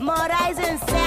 More eyes and